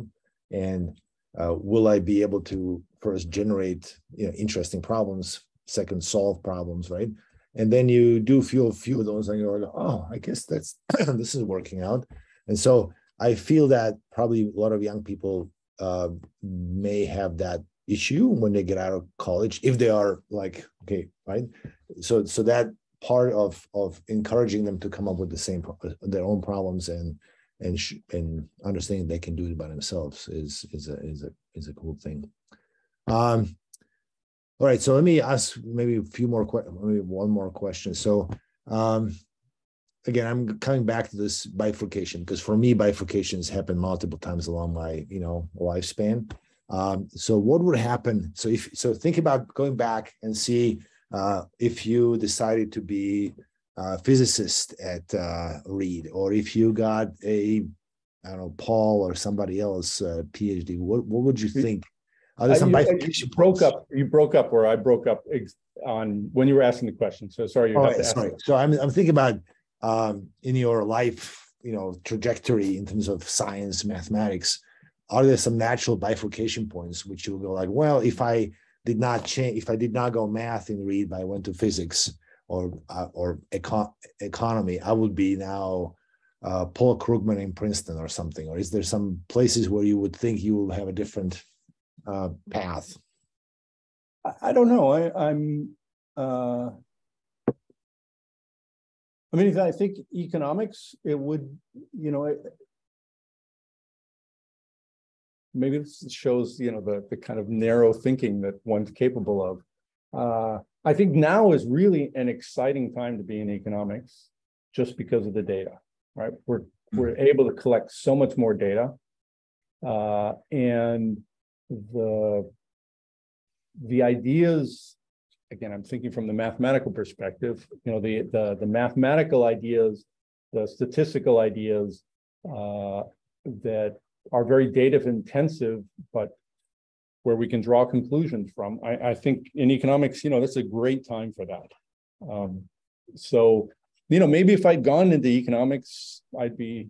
And uh, will I be able to first generate you know interesting problems, second solve problems, right? And then you do feel a few of those and you're like, oh, I guess that's [CLEARS THROAT] this is working out. And so I feel that probably a lot of young people uh, may have that issue when they get out of college if they are like okay right so so that part of of encouraging them to come up with the same their own problems and and and understanding they can do it by themselves is is a is a is a cool thing. Um, all right, so let me ask maybe a few more questions, maybe one more question. So, um, again, I'm coming back to this bifurcation because for me, bifurcations happen multiple times along my you know lifespan. Um, so, what would happen? So, if so, think about going back and see uh, if you decided to be a physicist at uh, Reed, or if you got a, I don't know, Paul or somebody else uh, PhD, what, what would you think? Are there some you- bifurcation you broke up, you broke up where I broke up ex- on, when you were asking the question. So sorry. you right, ask sorry. it. So I'm, I'm thinking about um, in your life, you know, trajectory in terms of science, mathematics. Are there some natural bifurcation points which you go like, well, if I did not change, if I did not go math in Reed, but I went to physics or uh, or econ- economy, I would be now uh, Paul Krugman in Princeton or something. Or is there some places where you would think you will have a different uh, path? I, don't know. I, I'm, uh, I mean, I think economics, it would, you know, maybe this shows, you know, the, the kind of narrow thinking that one's capable of. Uh, I think now is really an exciting time to be in economics just because of the data, right? We're, we're able to collect so much more data. Uh, and the, the ideas, again, I'm thinking from the mathematical perspective, you know, the, the, the mathematical ideas, the statistical ideas, uh, that are very data intensive, but where we can draw conclusions from. I, I think in economics, you know, that's a great time for that. Um, so, you know, maybe if I'd gone into economics, I'd be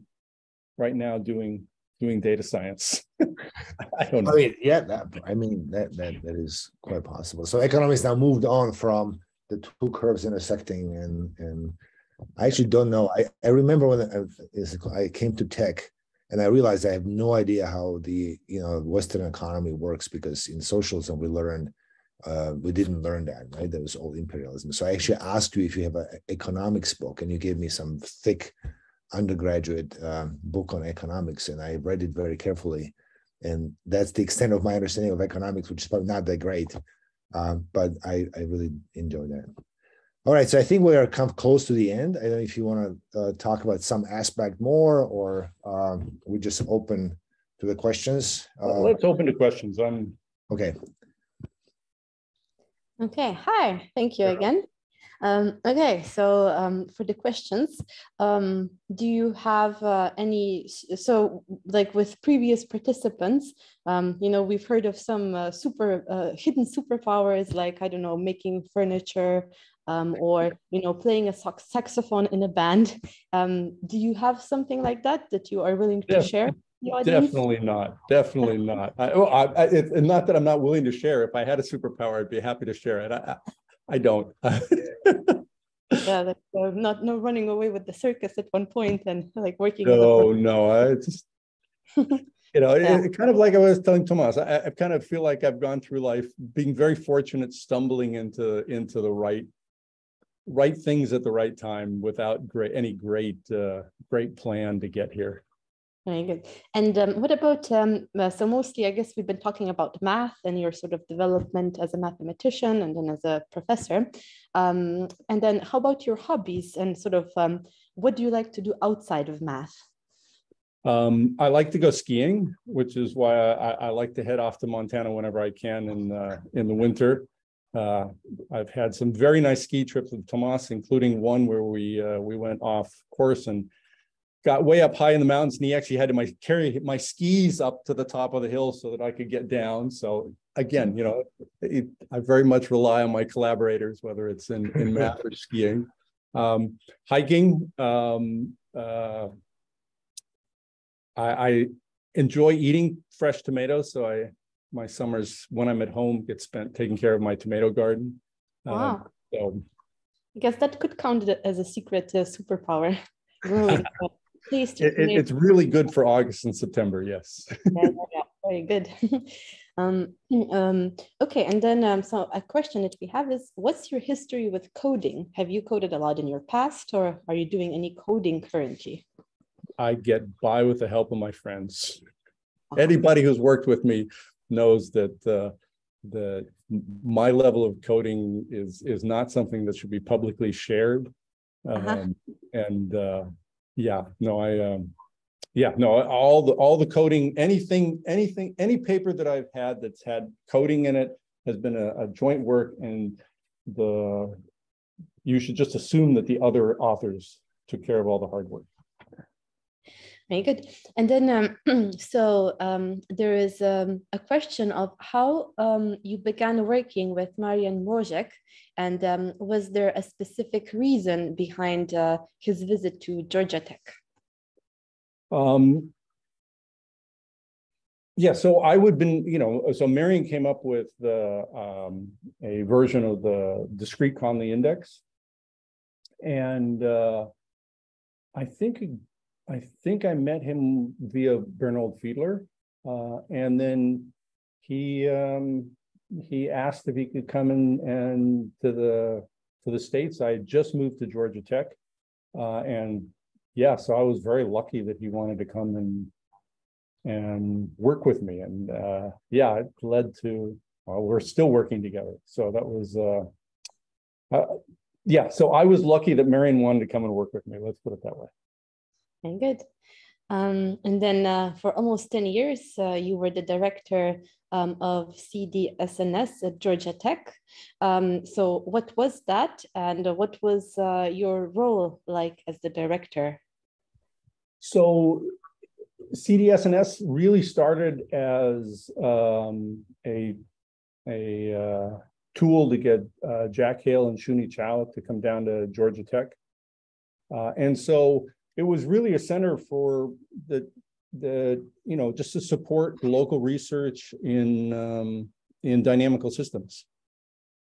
right now doing doing data science. [LAUGHS] I don't know. I mean, yeah, that, I mean, that, that, that is quite possible. So economics now moved on from the two curves intersecting and, and I actually don't know. I, I remember when I, I came to tech and I realized I have no idea how the, you know, Western economy works because in socialism, we learned, uh, we didn't learn that, right? That was all imperialism. So I actually asked you if you have an economics book and you gave me some thick undergraduate um, book on economics and I read it very carefully and that's the extent of my understanding of economics, which is probably not that great. Um, but I, I really enjoy that. All right, so I think we are come close to the end. I don't know if you want to uh, talk about some aspect more, or um, we just open to the questions. Uh, Let's open to questions. I'm okay, Okay, hi, thank you Yeah. again. Um, okay, so um, for the questions, um, do you have uh, any, so like with previous participants, um, you know, we've heard of some uh, super uh, hidden superpowers, like, I don't know, making furniture um, or, you know, playing a saxophone in a band. Um, do you have something like that that you are willing to Yeah, share? with the audience? definitely not, definitely [LAUGHS] not. I, oh, I, I, it's not that I'm not willing to share. If I had a superpower, I'd be happy to share it. I, I, I don't. [LAUGHS] Yeah, like, uh, not no running away with the circus at one point and like working. No, no, I just, [LAUGHS] you know, it- it kind of like I was telling Tomas, I, I kind of feel like I've gone through life being very fortunate, stumbling into, into the right, right things at the right time without great, any great, uh, great plan to get here. Very good. And um, what about, um, uh, so mostly I guess we've been talking about math and your sort of development as a mathematician and then as a professor. Um, and then how about your hobbies and sort of um, what do you like to do outside of math? Um, I like to go skiing, which is why I, I like to head off to Montana whenever I can in, uh, in the winter. Uh, I've had some very nice ski trips with Tomas, including one where we, uh, we went off course and got way up high in the mountains and he actually had to my carry my skis up to the top of the hill so that I could get down. So again, you know, it, I very much rely on my collaborators, whether it's in, in [LAUGHS] math or skiing. Um, hiking, um, uh, I, I enjoy eating fresh tomatoes, so I, my summers when I'm at home get spent taking care of my tomato garden. Um, So I guess that could count as a secret uh, superpower. [LAUGHS] Uh, it, it- it's really good for August and September, yes. Yeah, yeah, yeah, very good. [LAUGHS] um, [CLEARS THROAT] um, okay, and then um, so a question that we have is, what's your history with coding? Have you coded a lot in your past, or are you doing any coding currently? I get by with the help of my friends. Anybody who's worked with me knows that uh, the my level of coding is is not something that should be publicly shared. Uh-huh. Um, and uh, yeah, no, I um, yeah, no, all the all the coding, anything, anything, any paper that I've had that's had coding in it has been a, a joint work and the you should just assume that the other authors took care of all the hard work. Very good. And then, um, [CLEARS THROAT] so um, there is um, a question of how um, you began working with Marian Mrozek, and um, was there a specific reason behind uh, his visit to Georgia Tech? Um, yeah, so I would been, you know, so Marian came up with the a version of the discrete Conley index, and uh, I think I think I met him via Bernold Fiedler, uh, and then he um, he asked if he could come in and to the to the states. I had just moved to Georgia Tech, uh, and yeah, so I was very lucky that he wanted to come and and work with me, and uh, yeah, it led to well, we're still working together. So that was uh, uh, yeah. So I was lucky that Marian wanted to come and work with me. Let's put it that way. Very good. Um, and then uh, for almost 10 years, uh, you were the director um, of CDSNS at Georgia Tech. Um, so what was that and what was uh, your role like as the director? So CDSNS really started as um, a, a uh, tool to get uh, Jack Hale and Shui-Nee Chow to come down to Georgia Tech. Uh, and so it was really a center for the the you know just to support local research in um, in dynamical systems.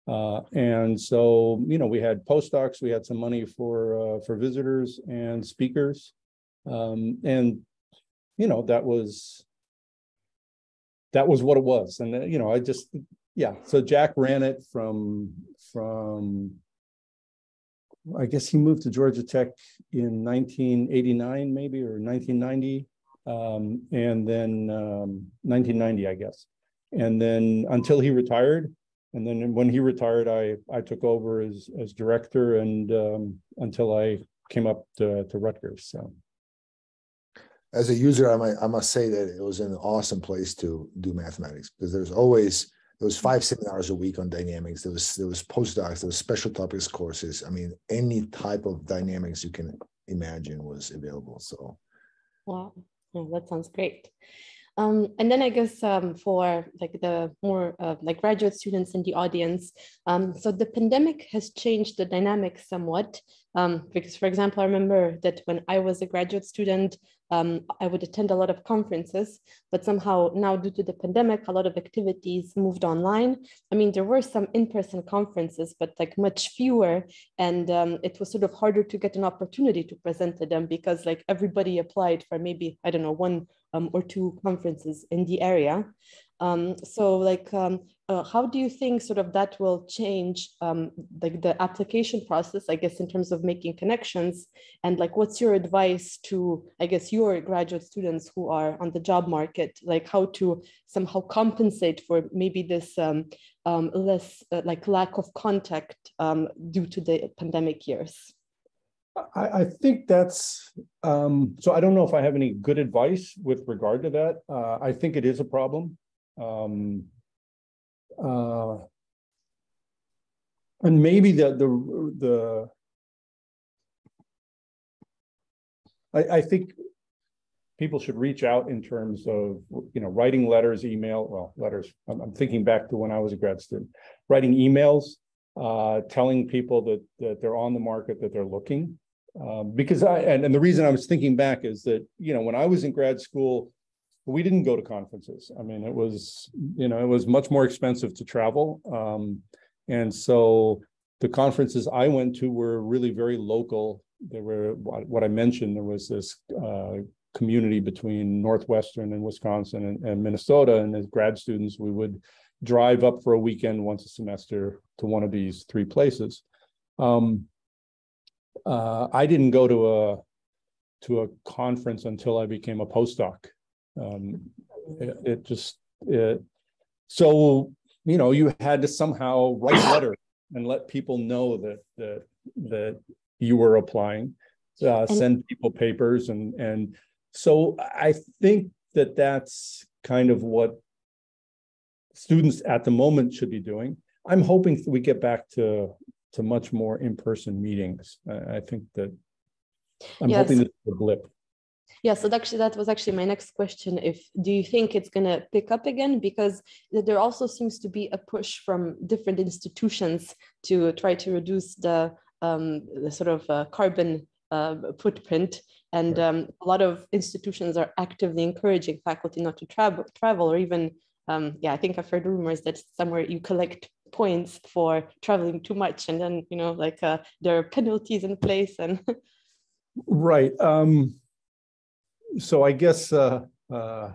Uh, and so you know we had postdocs, we had some money for uh, for visitors and speakers, um, and you know that was that was what it was. And uh, you know I just yeah. So Jack ran it from from I guess he moved to Georgia Tech in 1989, maybe, or 1990, um, and then um, 1990, I guess. And then until he retired, and then when he retired, I I took over as as director, and um, until I came up to, to Rutgers. So, as a user, I might I must say that it was an awesome place to do mathematics because there's always there was five seminars a week on dynamics. There was there was postdocs. There was special topics courses. I mean, any type of dynamics you can imagine was available. So, wow, yeah, that sounds great. Um, and then I guess um, for like the more uh, like graduate students in the audience, um, so the pandemic has changed the dynamics somewhat. Um, because, for example, I remember that when I was a graduate student, um, I would attend a lot of conferences, but somehow now due to the pandemic, a lot of activities moved online. I mean, there were some in-person conferences, but like much fewer. And um, it was sort of harder to get an opportunity to present to them because like everybody applied for maybe, I don't know, one um, or two conferences in the area. Um, so like, um, uh, how do you think sort of that will change um, like the application process, I guess, in terms of making connections and like, what's your advice to, I guess, your graduate students who are on the job market, like how to somehow compensate for maybe this um, um, less uh, like lack of contact um, due to the pandemic years? I, I think that's um, so. I don't know if I have any good advice with regard to that. Uh, I think it is a problem. Um, uh, and maybe the the the I, I think people should reach out in terms of you know writing letters, email. Well, letters. I'm, I'm thinking back to when I was a grad student, writing emails, uh, telling people that that they're on the market, that they're looking. Um, because I and, and the reason I was thinking back is that you know when I was in grad school, we didn't go to conferences. I mean, it was, you know, it was much more expensive to travel. Um, and so the conferences I went to were really very local. There were what I mentioned, there was this uh, community between Northwestern and Wisconsin and, and, Minnesota. And as grad students, we would drive up for a weekend once a semester to one of these three places. Um, uh, I didn't go to a to a conference until I became a postdoc um, it, it just it, so you know you had to somehow write [COUGHS] letters and let people know that that that you were applying, uh, send people papers and and so I think that that's kind of what students at the moment should be doing. I'm hoping we get back to to much more in-person meetings. I, I think that I'm Yes. hoping this is a blip. Yeah, so actually that was actually my next question. If do you think it's gonna pick up again? Because there also seems to be a push from different institutions to try to reduce the, um, the sort of uh, carbon uh, footprint. And um, a lot of institutions are actively encouraging faculty not to travel, travel, or even, um, yeah, I think I've heard rumors that somewhere you collect points for traveling too much, and then you know, like uh, there are penalties in place, and [LAUGHS] Right. Um, so I guess uh, uh,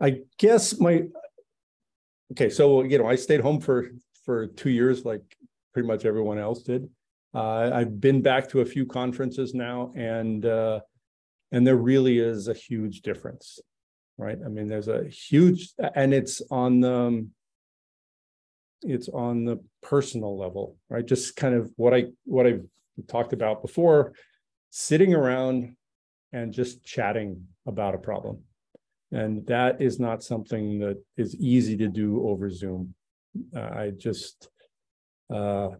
I guess my okay. So you know, I stayed home for for two years, like pretty much everyone else did. Uh, I've been back to a few conferences now, and uh, and there really is a huge difference, right? I mean, there's a huge, and it's on um, it's on the personal level, right? Just kind of what I what I've talked about before, sitting around and just chatting about a problem. And that is not something that is easy to do over Zoom. Uh, I just uh,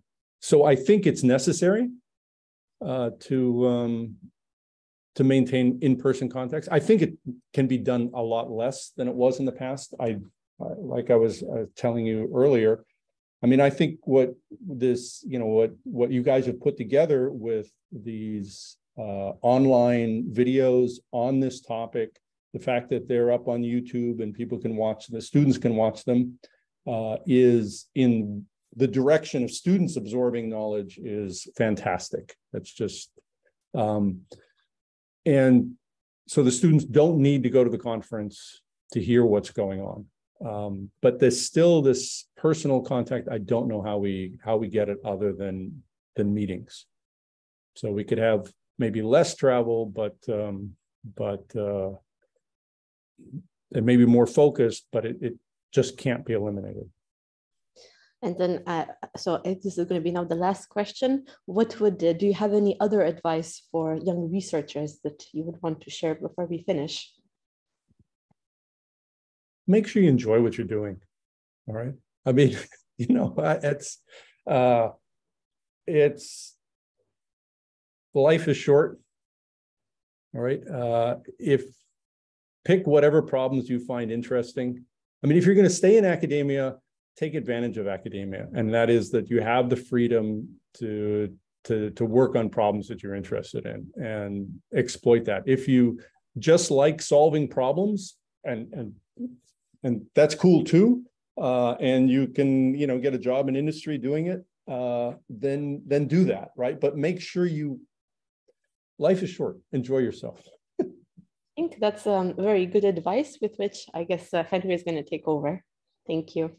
so I think it's necessary uh, to um, to maintain in-person contacts. I think it can be done a lot less than it was in the past. I like I was uh, telling you earlier. I mean, I think what this, you know, what what you guys have put together with these uh, online videos on this topic, the fact that they're up on YouTube and people can watch, the students can watch them, uh, is in the direction of students absorbing knowledge is fantastic. That's just, um, and so the students don't need to go to the conference to hear what's going on. Um, but there's still this personal contact. I don't know how we how we get it other than than meetings. So we could have maybe less travel, but um, but uh, it may be more focused, but it, it just can't be eliminated. And then, uh, so this is going to be now the last question. What would uh, do you have any other advice for young researchers that you would want to share before we finish? Make sure you enjoy what you're doing. All right. I mean, [LAUGHS] you know, it's uh it's life is short. All right. Uh if pick whatever problems you find interesting. I mean, if you're going to stay in academia, take advantage of academia. And that is that you have the freedom to to to work on problems that you're interested in and exploit that. If you just like solving problems and and and that's cool too. Uh, and you can, you know, get a job in industry doing it. Uh, then, then do that, right? But make sure you. Life is short. Enjoy yourself. [LAUGHS] I think that's um, very good advice with which I guess uh, Henry is going to take over. Thank you.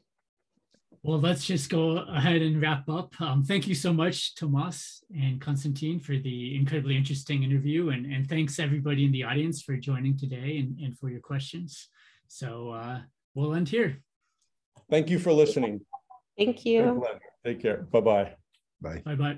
Well, let's just go ahead and wrap up. Um, thank you so much, Tomas and Konstantin, for the incredibly interesting interview. And, and thanks everybody in the audience for joining today and, and for your questions. So uh, we'll end here. Thank you for listening. Thank you. Take care. Bye bye. Bye. Bye bye.